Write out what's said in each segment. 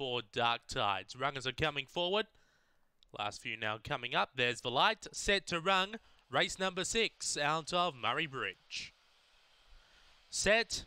four, Dark Tides. Runners are coming forward. Last few now coming up. There's the light, set to run. Race number six out of Murray Bridge. Set.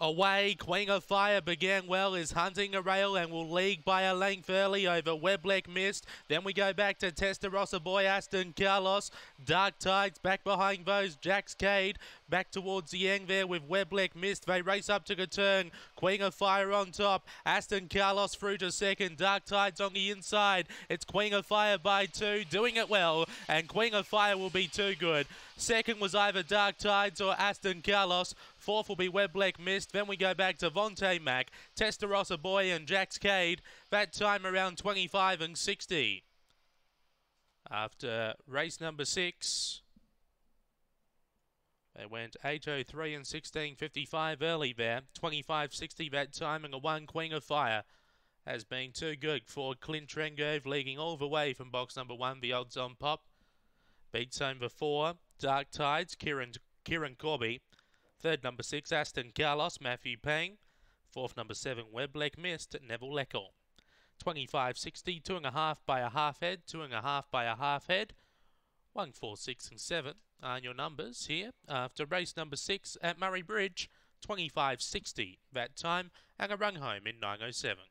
Away, Queen of Fire began well, is hunting a rail and will lead by a length early over Webleck Mist. Then we go back to Testarossa Boy, Aston Carlos. Dark Tides back behind those, Jack's Cade. Back towards the end there with Webleck Mist. They race up to the turn. Queen of Fire on top. Aston Carlos through to second. Dark Tides on the inside. It's Queen of Fire by two, doing it well. And Queen of Fire will be too good. Second was either Dark Tides or Aston Carlos. Fourth will be Webleck Mist. Then we go back to Vontae Mac, Testarossa Boy, and Jack's Cade. That time around 25 and 60. After race number six, they went 8.03 and 16.55 early there. 25.60 that time, and a one Queen of Fire has been too good for Clint Trengove, leading all the way from box number one, the odds on pop. Beats over four, Dark Tides, Kieran, Kieran Corby. Third, number six, Aston Carlos, Matthew Payne. Fourth, number seven, Webleck Mist, Neville Leckel. 25.60, two and a half by a half head, two and a half by a half head. One, four, six, and seven are your numbers here uh, after race number six at Murray Bridge. 25.60 that time, and a run home in 907.